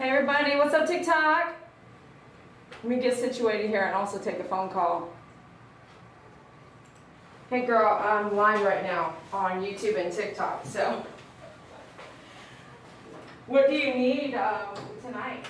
Hey everybody, what's up TikTok? Let me get situated here and also take a phone call. Hey girl, I'm live right now on YouTube and TikTok, so. What do you need um, tonight?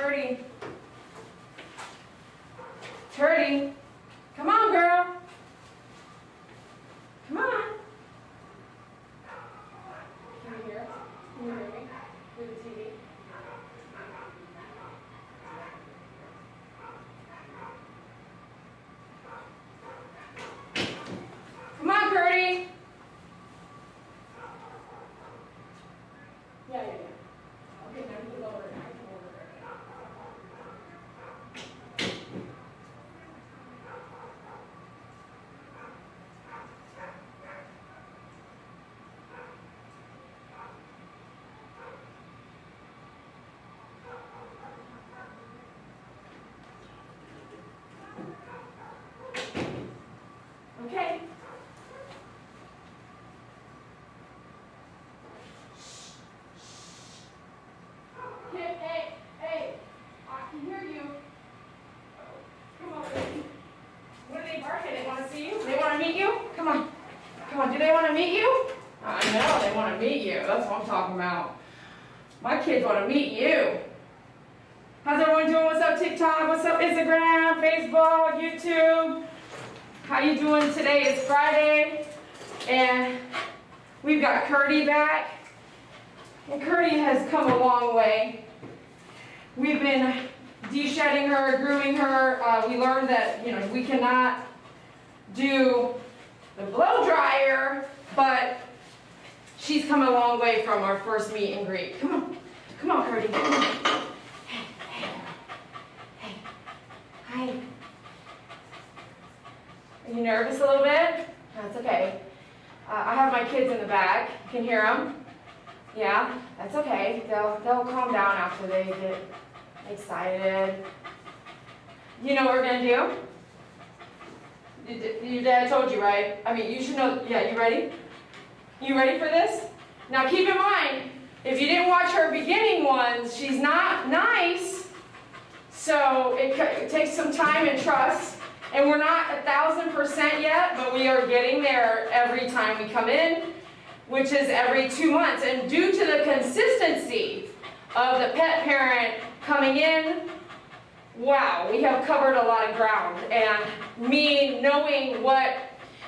30. Can hear you. Oh, come on, baby. What are they barking? They want to see you? They want to meet you? Come on. Come on, do they want to meet you? I know, they want to meet you. That's what I'm talking about. My kids want to meet you. How's everyone doing? What's up, TikTok? What's up, Instagram, Facebook, YouTube? How you doing today? It's Friday, and we've got Curdy back. And Curdy has come a long way. We've been de-shedding her, grooming her. Uh, we learned that, you know, we cannot do the blow dryer, but she's come a long way from our first meet and greet. Come on, come on, on. Hey, hey, hey, hi. Are you nervous a little bit? That's okay. Uh, I have my kids in the back. You can hear them. Yeah, that's okay. They'll they'll calm down after they get excited. You know what we're gonna do? You- Your dad told you, right? I mean, you should know. Yeah, you ready? You ready for this? Now keep in mind, if you didn't watch her beginning ones, she's not nice. So it, it takes some time and trust. And we're not a thousand percent yet, but we are getting there every time we come in, which is every two months. And due to the consistency of the pet parent coming in, wow, we have covered a lot of ground. And me knowing what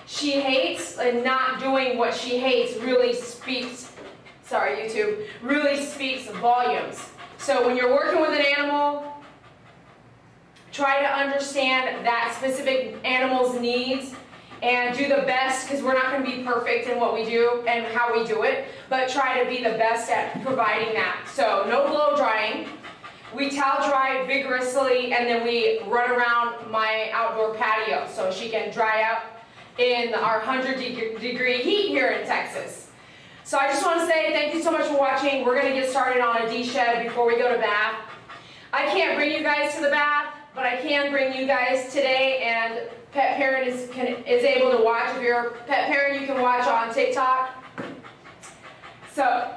she hates and not doing what she hates really speaks, sorry YouTube, really speaks volumes. So when you're working with an animal, try to understand that specific animal's needs and do the best because we're not going to be perfect in what we do and how we do it, but try to be the best at providing that. So no blow drying. We towel dry vigorously and then we run around my outdoor patio so she can dry out in our 100 degree heat here in Texas. So I just want to say thank you so much for watching. We're going to get started on a de-shed before we go to bath. I can't bring you guys to the bath, but I can bring you guys today and pet parent is, can, is able to watch. If you're a pet parent, you can watch on TikTok. So,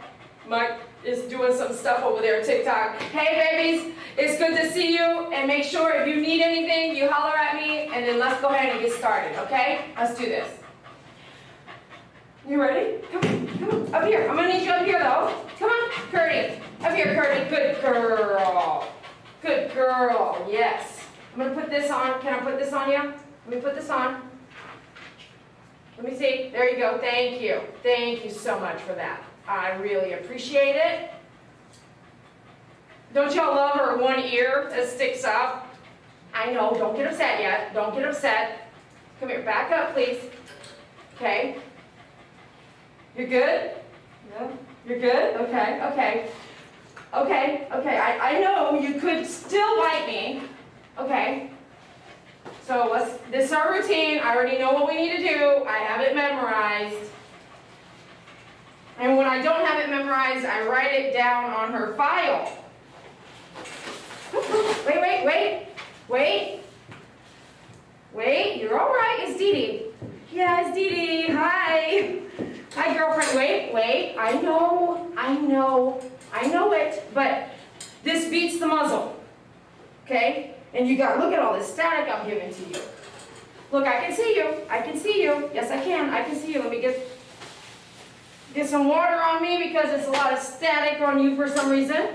Mike is doing some stuff over there TikTok. Hey babies, it's good to see you, and make sure if you need anything, you holler at me, and then let's go ahead and get started, okay? Let's do this. You ready? Come on, come on, up here. I'm gonna need you up here though. Come on, Curdy. Up here, Curdy. Good girl. Good girl, yes. I'm gonna put this on. Can I put this on you? Let me put this on. Let me see. There you go. Thank you. Thank you so much for that. I really appreciate it. Don't y'all love her one ear that sticks up? I know. Don't get upset yet. Don't get upset. Come here. Back up, please. Okay. You're good? Yeah. You're good? Okay. Okay. Okay. Okay. I, I know you could still bite me. Okay. So let's, this is our routine. I already know what we need to do. I have it memorized. And when I don't have it memorized, I write it down on her file. Wait, wait, wait, wait. Wait, you're all right. It's Dee Dee. Yeah, it's Dee Dee. Hi. Hi, girlfriend. Wait, wait. I know, I know, I know it, but this beats the muzzle. Okay? And you got, look at all this static I'm giving to you. Look, I can see you. I can see you. Yes, I can. I can see you. Let me get, get some water on me because it's a lot of static on you for some reason.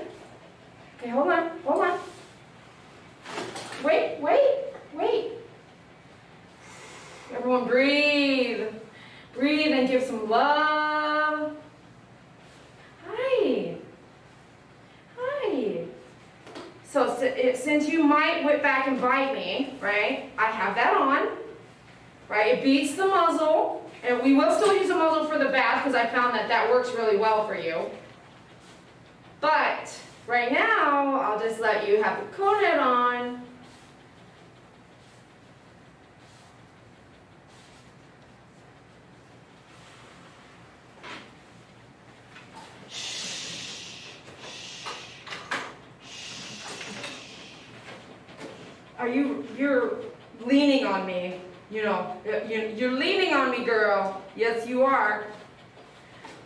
Okay, hold on. Hold on. Wait, wait, wait. Everyone breathe. Breathe and give some love. Hi. Hi. So since you might whip back and bite me, right, I have that on, right? It beats the muzzle, and we will still use a muzzle for the bath because I found that that works really well for you. But right now, I'll just let you have the coat on. are you, you're leaning on me, you know, uh, you're leaning on me, girl. Yes, you are.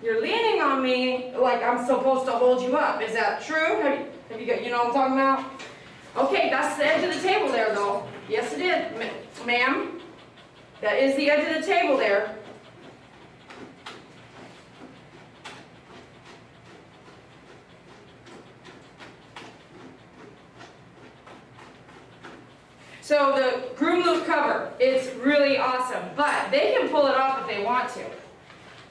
You're leaning on me like I'm supposed to hold you up. Is that true? Have you, have you got, you know what I'm talking about? Okay, that's the edge of the table there, though. Yes, it is, ma'am. That is the edge of the table there. So the Groom Loop cover, it's really awesome, but they can pull it off if they want to.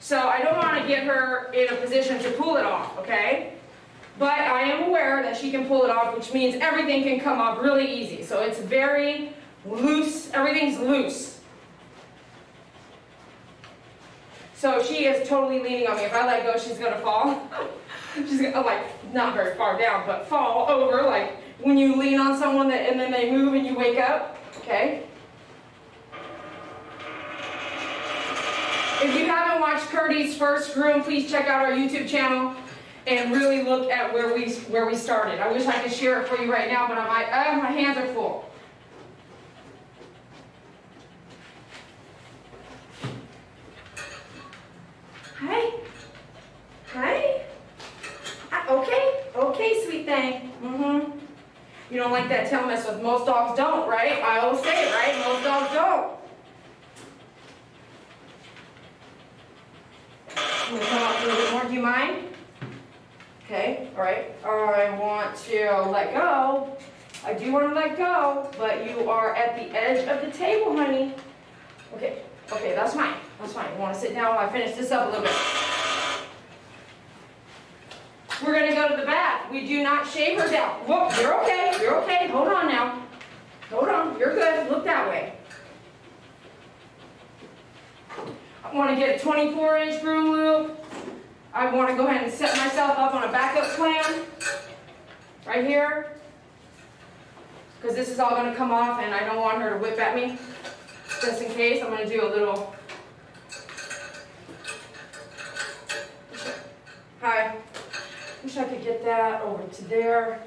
So I don't want to get her in a position to pull it off, okay? But I am aware that she can pull it off, which means everything can come off really easy. So it's very loose, everything's loose. So she is totally leaning on me. If I let go, she's gonna fall. she's gonna, like, not very far down, but fall over, like, when you lean on someone that, and then they move and you wake up, okay? If you haven't watched Curdy's first groom, please check out our YouTube channel and really look at where we where we started. I wish I could share it for you right now, but I might, uh, my hands are full. Hi. Hi. Uh, okay. Okay, sweet thing. Mm-hmm. You don't like that tail mess with most dogs don't, right? I always say it, right? Most dogs don't. I'm gonna come up a little bit more. Do you mind? Okay, all right. I want to let go. I do want to let go, but you are at the edge of the table, honey. Okay, okay, that's fine. That's fine. You want to sit down while I finish this up a little bit. Going to to bath. We do not shave her down. Whoa, you're okay. You're okay. Hold on now. Hold on, you're good, look that way. I wanna get a twenty-four inch groom loop. I wanna go ahead and set myself up on a backup plan, right here. Cause this is all gonna come off and I don't want her to whip at me. Just in case, I'm gonna do a little. Hi, wish I could get that over to there.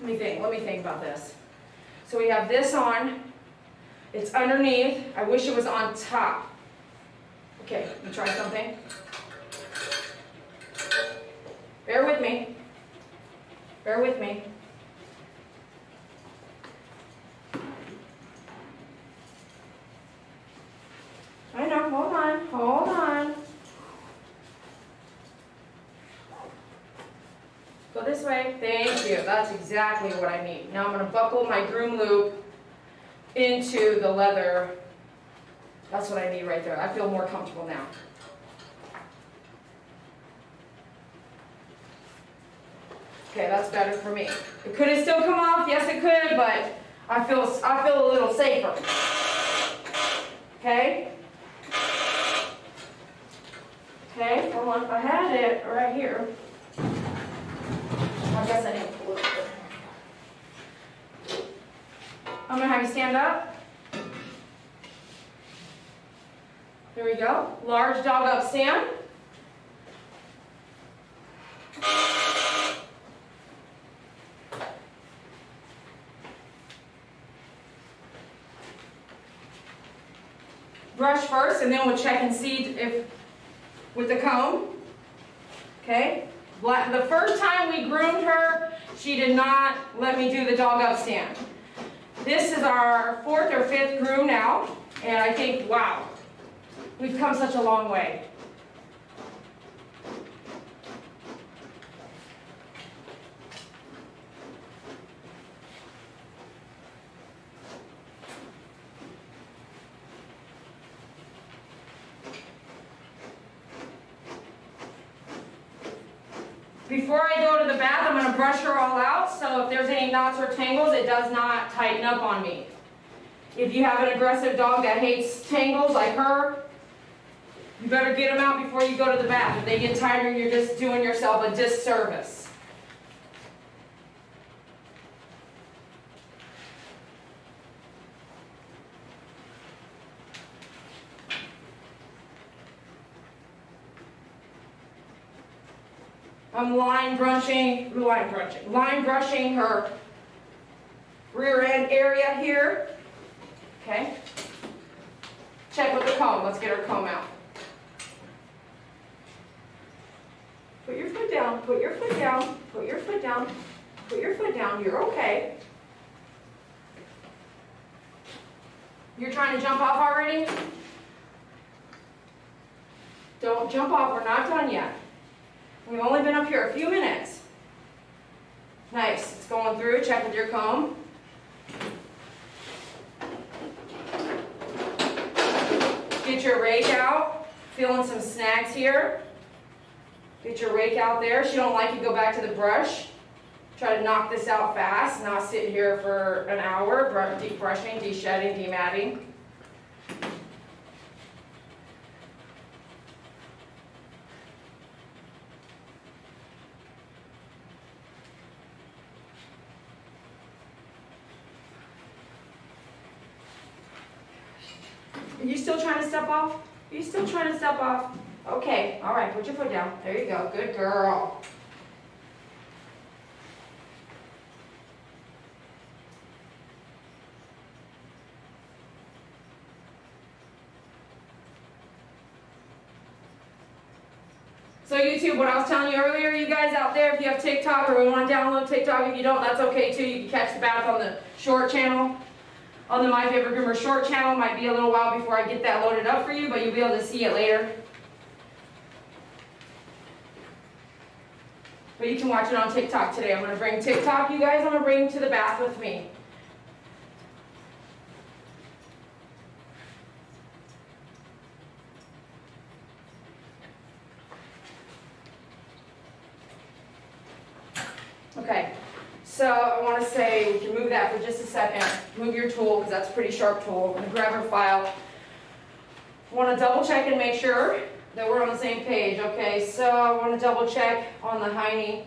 Let me think, let me think about this. So we have this on, it's underneath, I wish it was on top. Okay, let me try something. Bear with me. Bear with me. I know, hold on, hold on. Go this way, thank you, that's exactly what I need. Now I'm gonna buckle my groom loop into the leather. That's what I need right there, I feel more comfortable now. Okay, that's better for me. It could have still come off, yes it could, but I feel, I feel a little safer. Okay? Okay, on, I had it right here. I guess I didn't I'm gonna have you stand up. There we go. Large DogUp stand. Brush first, and then we'll check and see if, with the comb. Okay? The first time we groomed her, she did not let me do the DogUp stand. This is our fourth or fifth groom now, and I think, wow, we've come such a long way. Before I go to the bath, I'm going to brush her all out, so if there's any knots or tangles, it does not tighten up on me. If you have an aggressive dog that hates tangles like her, you better get them out before you go to the bath. If they get tired, and you're just doing yourself a disservice. I'm line brushing, line brushing, line brushing her rear end area here. Okay. Check with the comb. Let's get her comb out. Put your foot down, put your foot down, put your foot down, put your foot down. You're okay. You're trying to jump off already? Don't jump off. We're not done yet. We've only been up here a few minutes. Nice. It's going through. Check with your comb. Get your rake out. Feeling some snags here. Get your rake out there. She don't like you, go back to the brush. Try to knock this out fast, not sit here for an hour, deep brushing, de-shedding, dematting. Are you still trying to step off? Are you still trying to step off? Okay, all right, put your foot down. There you go, good girl. So YouTube, what I was telling you earlier, you guys out there, if you have TikTok or we want to download TikTok, if you don't, that's okay too. You can catch the bath on the short channel on the My Favorite Groomer short channel. Might be a little while before I get that loaded up for you, but you'll be able to see it later. But you can watch it on TikTok today. I'm going to bring TikTok, you guys, I'm going to bring to the bath with me. So I want to say, we can move that for just a second. Move your tool, because that's a pretty sharp tool. To grab our file. Want to double check and make sure that we're on the same page. Okay, so I want to double check on the hiney.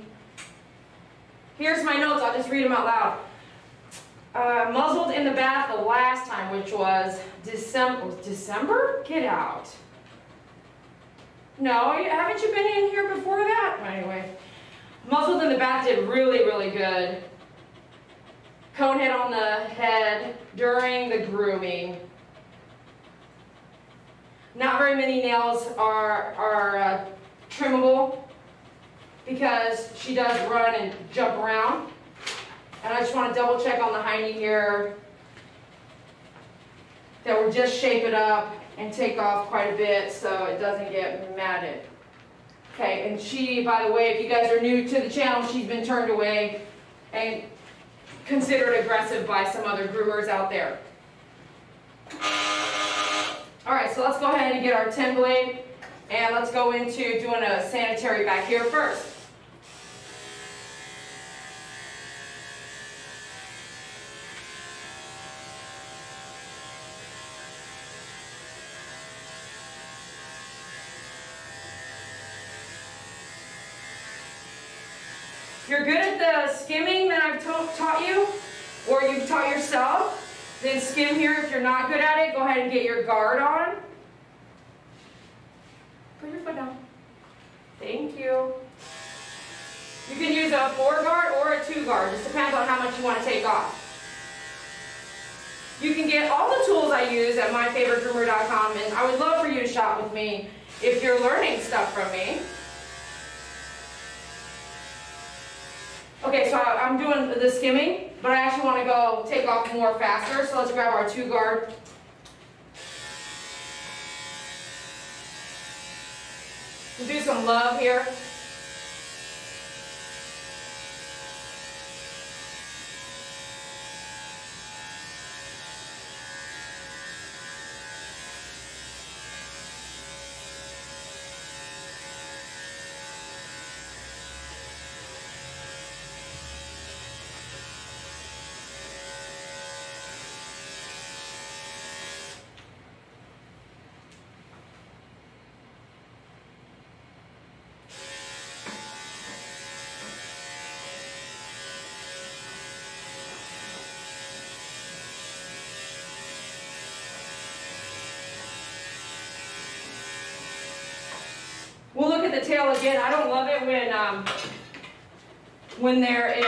Here's my notes, I'll just read them out loud. Uh, muzzled in the bath the last time, which was December. December? Get out. No, haven't you been in here before that? Anyway, muzzled in the bath did really, really good. Cone head on the head during the grooming. Not very many nails are, are uh, trimmable because she does run and jump around. And I just want to double check on the hiney here that we're just shape it up and take off quite a bit so it doesn't get matted. Okay, and she, by the way, if you guys are new to the channel, she's been turned away and considered aggressive by some other groomers out there. All right, so let's go ahead and get our 10 blade and let's go into doing a sanitary back here first. If you're good at the skimming that I've taught you, or you've taught yourself, then skim here. If you're not good at it, go ahead and get your guard on. Put your foot down. Thank you. You can use a four guard or a two guard. Just depends on how much you want to take off. You can get all the tools I use at myfavoritegroomer.com and I would love for you to shop with me if you're learning stuff from me. Okay, so I'm doing the skimming, but I actually want to go take off more faster. So let's grab our two guard. Do some love here. The tail again. I don't love it when um, when there is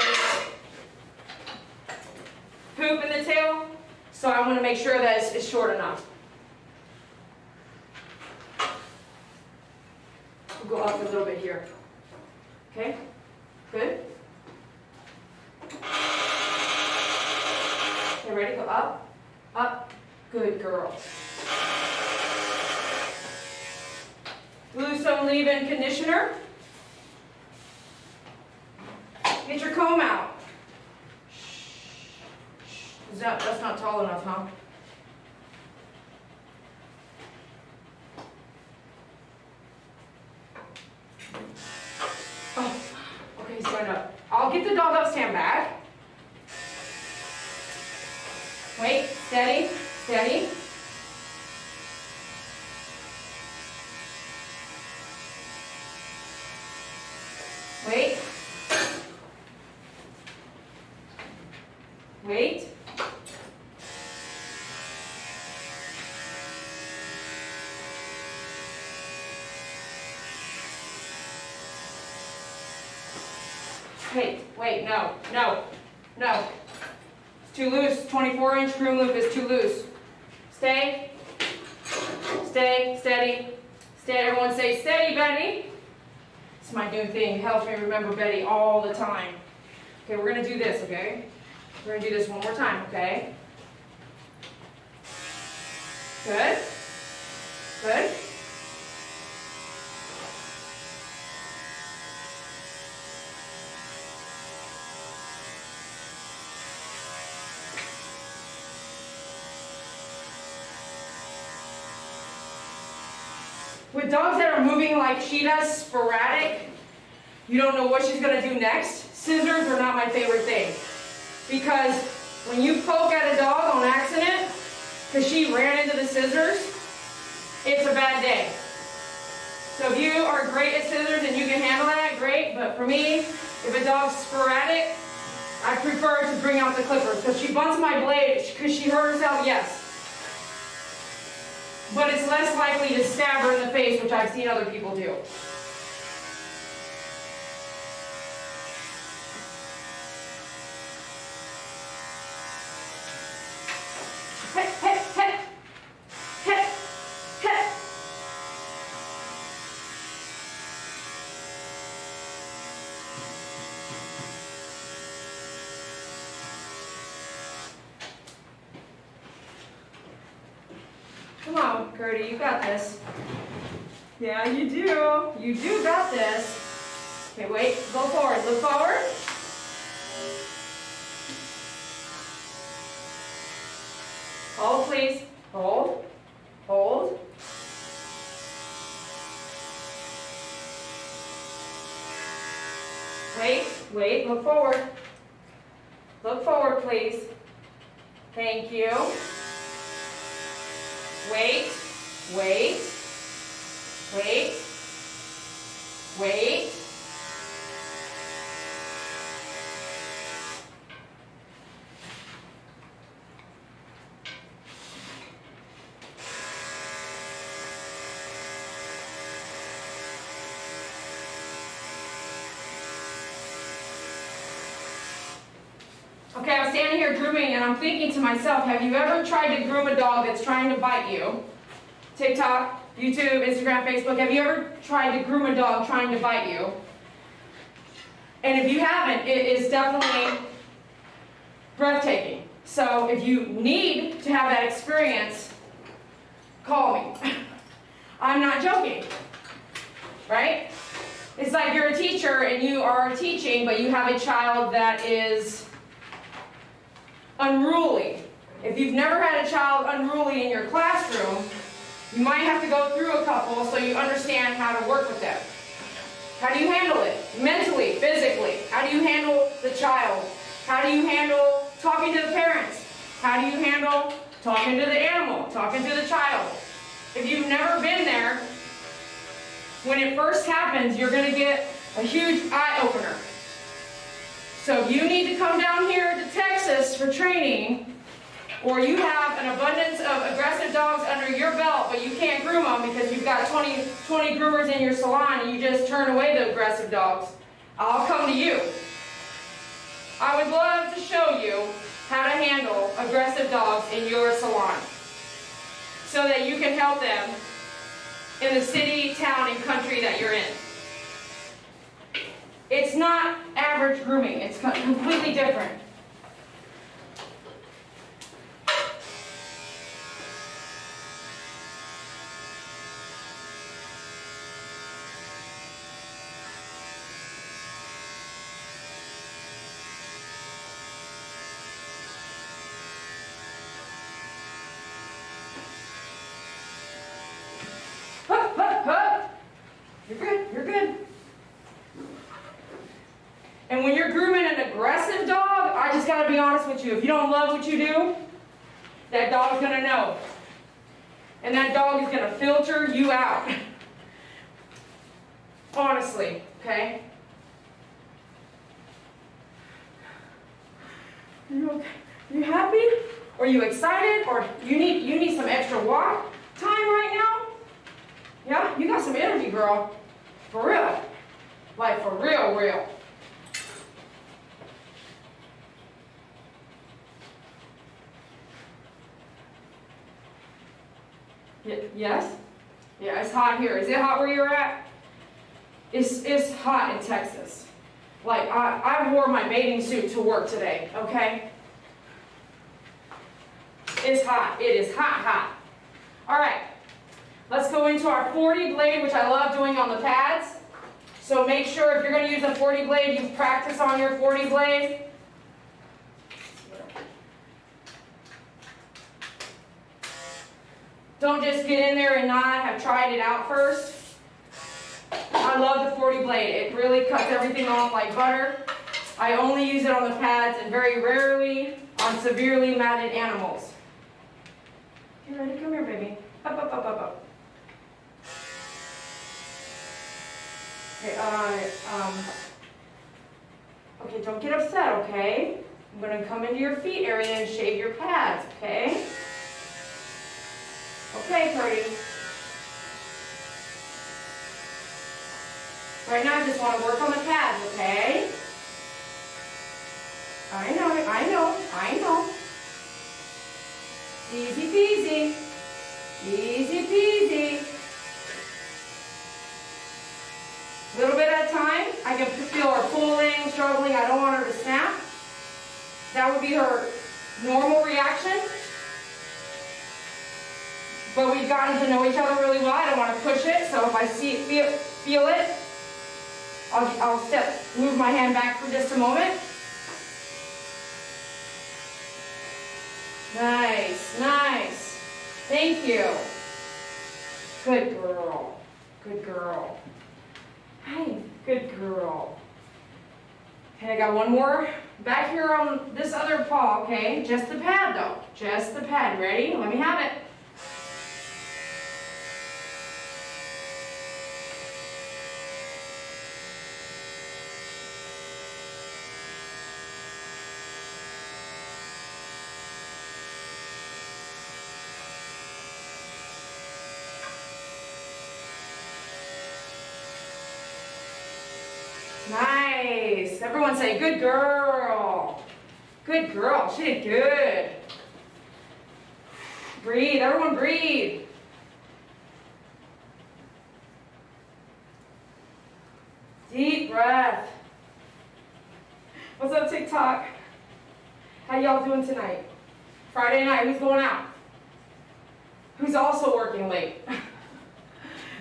poop in the tail, so I want to make sure that it's, it's short enough. We'll go up a little bit here. Okay? Good? Okay, ready? Go up, up. Good girl. Bluestone leave-in conditioner. Get your comb out. Is that, that's not tall enough, huh? Oh, okay, he's going up. I'll get the dog up, stand back. Wait, steady, steady. Wait. Wait. Wait, wait, no, no, no. It's too loose. 24 inch groom loop is too loose. Stay. Stay, steady. Stay, everyone say steady, Betty. It's my new thing. Helps me remember Betty all the time. Okay, we're going to do this, okay? We're going to do this one more time, okay? Good. Good. With dogs that are moving like she does, sporadic, You don't know what she's gonna do next. Scissors are not my favorite thing. Because when you poke at a dog on accident, because she ran into the scissors, it's a bad day. So if you are great at scissors and you can handle that, great. But for me, if a dog's sporadic, I prefer to bring out the clippers. Because she bunts my blade, because she hurt herself, yes. But it's less likely to stab her in the face, which I've seen other people do. Come on, Gertie, you got this. Yeah, you do. You do got this. Okay, wait, go forward, look forward. Hold, please. Hold. Hold. Wait, wait, look forward. Look forward, please. Thank you. Wait, wait, wait, wait. Okay, I'm standing here grooming and I'm thinking to myself, have you ever tried to groom a dog that's trying to bite you? TikTok, YouTube, Instagram, Facebook, have you ever tried to groom a dog trying to bite you? And if you haven't, it is definitely breathtaking. So if you need to have that experience, call me. I'm not joking, right? It's like you're a teacher and you are teaching, but you have a child that is unruly. If you've never had a child unruly in your classroom, you might have to go through a couple so you understand how to work with them. How do you handle it? Mentally, physically. How do you handle the child? How do you handle talking to the parents? How do you handle talking to the animal, talking to the child? If you've never been there, when it first happens, you're going to get a huge eye opener. So if you need to come down here to Texas for training, or you have an abundance of aggressive dogs under your belt, but you can't groom them because you've got 20, 20 groomers in your salon and you just turn away the aggressive dogs, I'll come to you. I would love to show you how to handle aggressive dogs in your salon so that you can help them in the city, town, and country that you're in. It's not average grooming. It's completely different. Hup, hup, hup. You're good. You're good. And when you're grooming an aggressive dog, I just gotta be honest with you. If you don't love what you do, that dog's gonna know. And that dog is gonna filter you out. Honestly, okay? You okay? You happy? Or you excited? Or you need you need some extra walk time right now? Yeah, you got some energy, girl. For real. Like for real, real. Y- Yes? Yeah, it's hot here. Is it hot where you're at? It's, it's hot in Texas. Like, I, I wore my bathing suit to work today, okay? It's hot. It is hot, hot. All right. Let's go into our 40 blade, which I love doing on the pads. So make sure if you're going to use a 40 blade, you practice on your 40 blade. Don't just get in there and not have tried it out first. I love the 40 blade. It really cuts everything off like butter. I only use it on the pads and very rarely on severely matted animals. You ready? Come here, baby. Up, up, up, up, up. Okay, uh, um, okay, don't get upset, okay? I'm gonna come into your feet area and shave your pads, okay? Okay, Cody. Right now, I just want to work on the pads, okay? I know, I know, I know. Easy peasy. Easy peasy. A little bit at a time. I can feel her pulling, struggling. I don't want her to snap. That would be her normal reaction. But we've gotten to know each other really well. I don't want to push it. So if I see feel, feel it, I'll, I'll step, move my hand back for just a moment. Nice, nice. Thank you. Good girl. Good girl. Hey, good girl. Okay, I got one more back here on this other paw, okay? Just the pad though. Just the pad. Ready? Let me have it. Nice. Everyone say, good girl. Good girl. She did good. Breathe. Everyone breathe. Deep breath. What's up, TikTok? How y'all doing tonight? Friday night, who's going out? Who's also working late?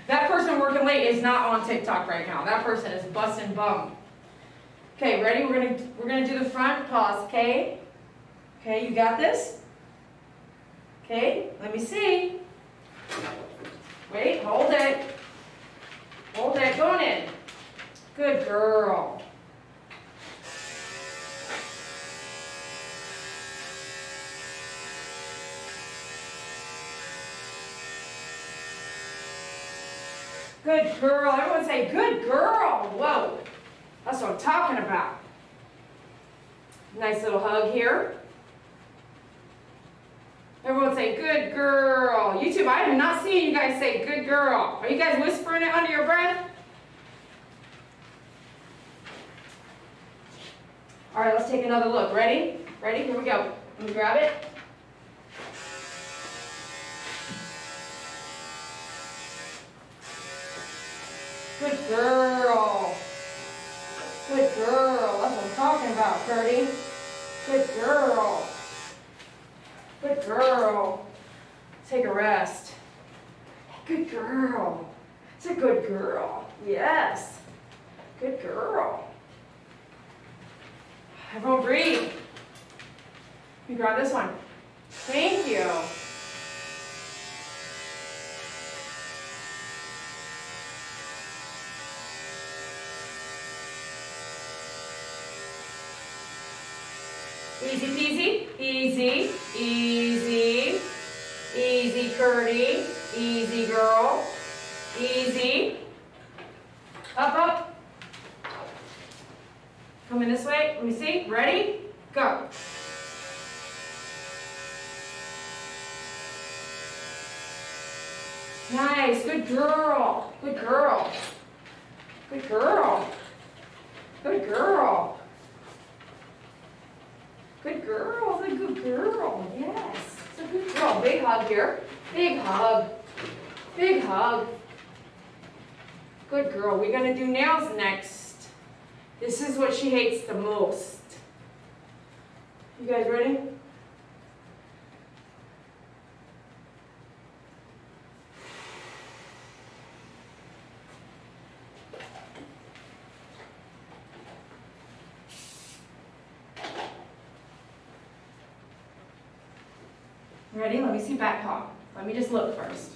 That person working late is not on TikTok right now. That person is busting bum. Okay, ready? We're gonna we're gonna do the front paws. Okay. Okay, you got this. Okay, let me see. Wait, hold it. Hold it. Going in. Good girl. Good girl. Everyone say, good girl. Whoa. That's what I'm talking about. Nice little hug here. Everyone say, good girl. YouTube, I have not seen you guys say, good girl. Are you guys whispering it under your breath? All right, let's take another look. Ready? Ready? Here we go. Let me grab it. Good girl. Girl. That's what I'm talking about, Curdy. Good girl. Good girl. Take a rest. Good girl. It's a good girl. Yes. Good girl. Everyone breathe. You grab this one. Thank you. Easy peasy, easy, easy, easy Curdy, easy girl, easy. Up, up. Coming this way, let me see, ready, go. Nice, good girl, good girl, good girl, good girl. Good girl, it's a good girl, yes. It's a good girl. Big hug here. Big hug. Big hug. Good girl. We're going to do nails next. This is what she hates the most. You guys ready? Ready? Let me see back paw. Let me just look first.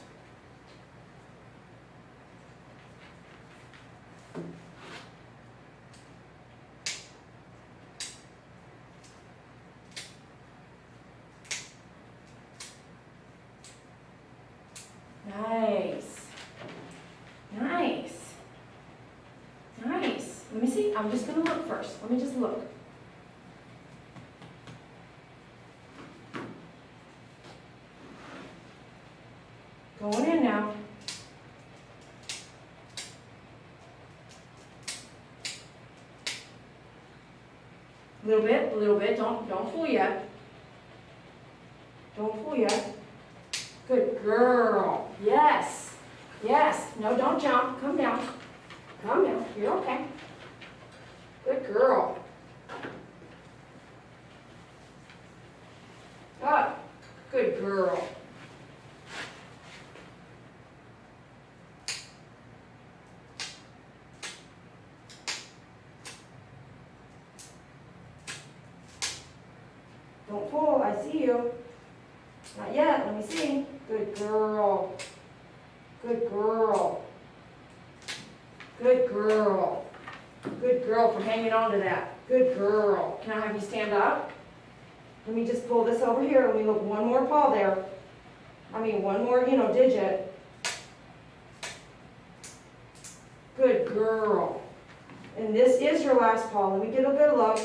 Nice. Nice. Nice. Let me see. I'm just going to look first. Let me just look. Little bit. Don't don't fool yet. To that. Good girl. Can I have you stand up? Let me just pull this over here. Let me look one more paw there. I mean, one more, you know, digit. Good girl. And this is your last paw. Let me get a good look.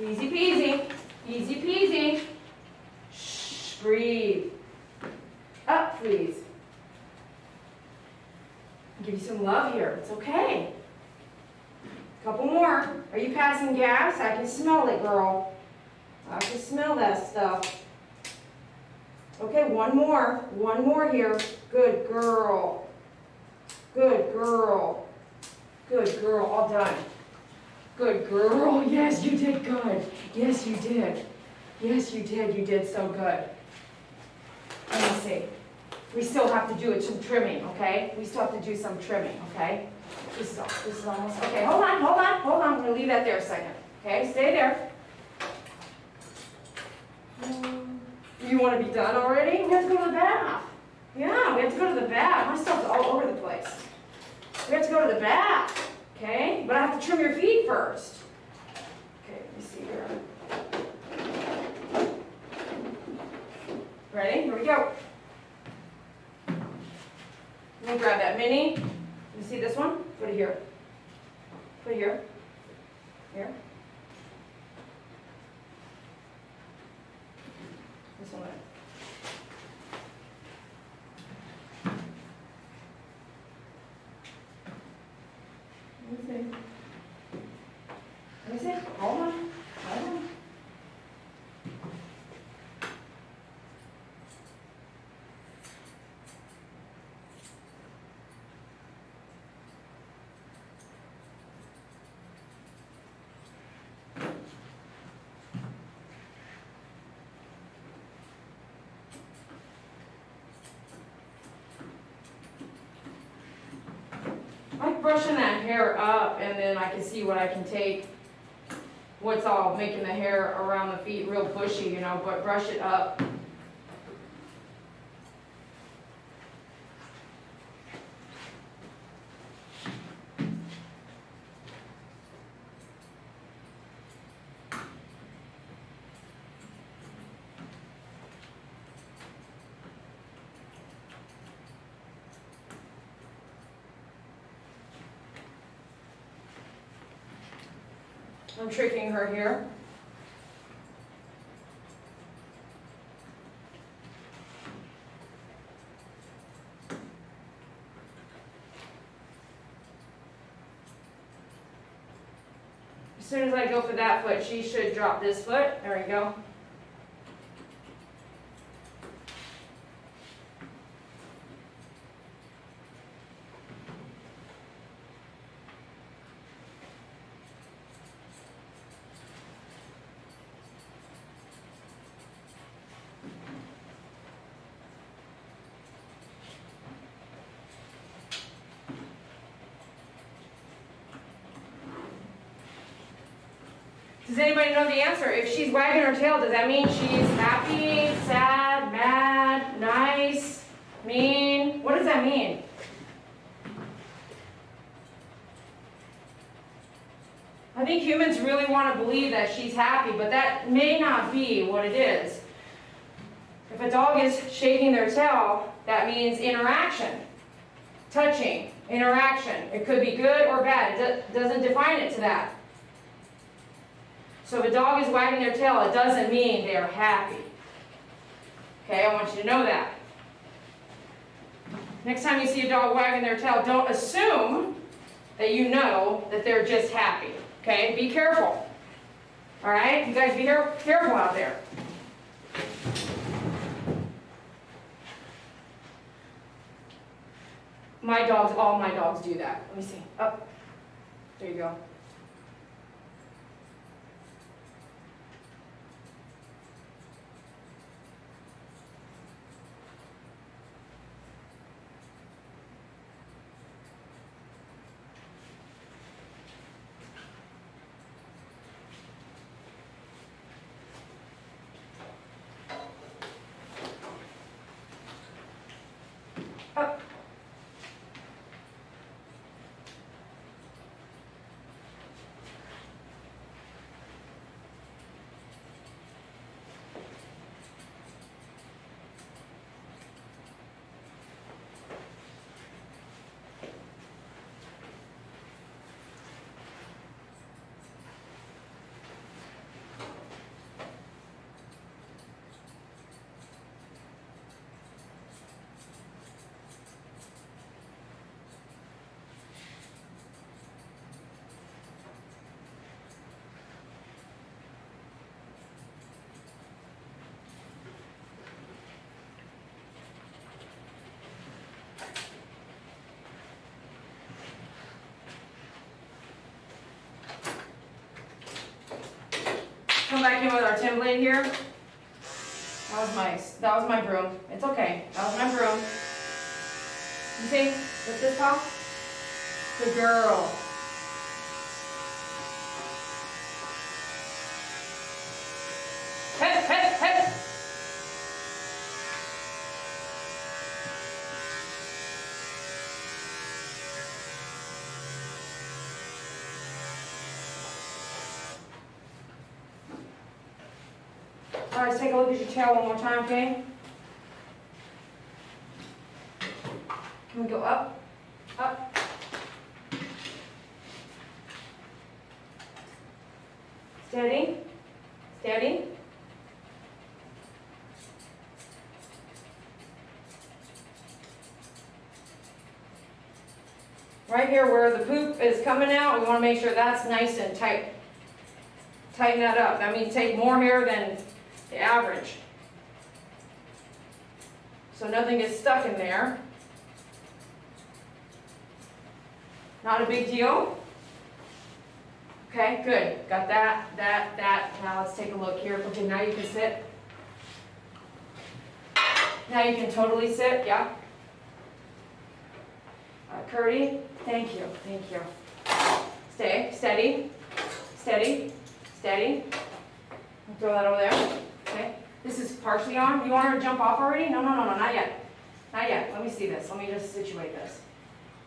Easy peasy. Easy peasy. Shh, breathe. Up, please. Give you some love here. It's okay. Couple more. Passing gas? I can smell it, girl. I can smell that stuff. Okay, one more. One more here. Good girl. Good girl. Good girl. All done. Good girl. Yes, you did good. Yes, you did. Yes, you did. You did so good. Let me see. We still have to do it, some trimming, okay? We still have to do some trimming, okay? This is, al- this is almost, okay, hold on, hold on, hold on. I'm gonna leave that there a second. Okay, stay there. You wanna be done already? We have to go to the bath. Yeah, we have to go to the bath. My stuff's all over the place. We have to go to the bath, okay? But I have to trim your feet first. Okay, let me see here. Ready? Here we go. Let me grab that mini. See this one? Put it here. Put it here. Here. This one. Let me see. Let me see. Hold on. Hold on. I like brushing that hair up and then I can see what I can take. What's all making the hair around the feet real bushy, you know, but brush it up. I'm tricking her here. As soon as I go for that foot, she should drop this foot. There we go. Anybody know the answer? If she's wagging her tail, does that mean she's happy, sad, mad, nice, mean? What does that mean? I think humans really want to believe that she's happy, but that may not be what it is. If a dog is shaking their tail, that means interaction, touching, interaction. It could be good or bad. It doesn't define it to that. So if a dog is wagging their tail, it doesn't mean they are happy. Okay, I want you to know that. Next time you see a dog wagging their tail, don't assume that you know that they're just happy. Okay, be careful. All right, you guys be care- careful out there. My dogs, all my dogs do that. Let me see. Up. There you go. Back in with our ten blade here. That was my, that was my broom. It's okay. That was my broom. You see, with this paw? Good girl. Hip, hip, hip. All right, let's take a look your tail one more time, okay? Can we go up, up? Steady, steady. Right here where the poop is coming out, we want to make sure that's nice and tight. Tighten that up. That means take more hair than the average. So nothing gets stuck in there. Not a big deal. Okay, good. Got that, that, that. Now let's take a look here. Okay, now you can sit. Now you can totally sit, yeah? Uh, Curdy, thank you, thank you. Stay, steady, steady, steady. Throw that over there. Okay, this is partially on. You want her to jump off already? No, no, no, no, not yet. Not yet. Let me see this. Let me just situate this.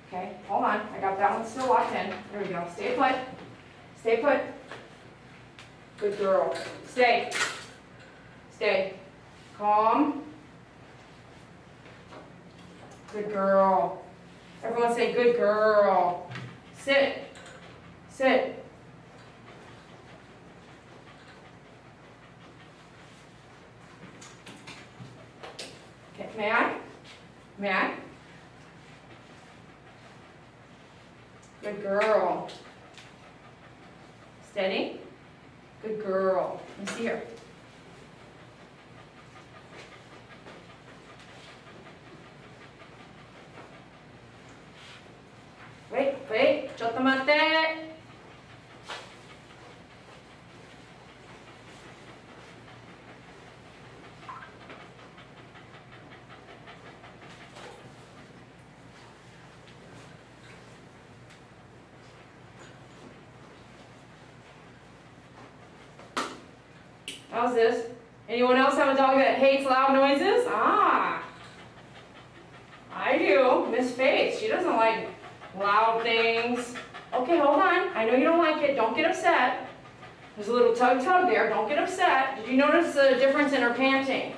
Okay, hold on. I got that one still locked in. There we go. Stay put. Stay put. Good girl. Stay. Stay. Calm. Good girl. Everyone say, good girl. Sit. Sit. May I? May I? Good girl. Steady. Good girl. Let me see here. Wait, wait, ち How's this? Anyone else have a dog that hates loud noises? Ah, I do. Miss Faith, she doesn't like loud things. Okay, hold on. I know you don't like it. Don't get upset. There's a little tug tug there. Don't get upset. Did you notice the difference in her panting?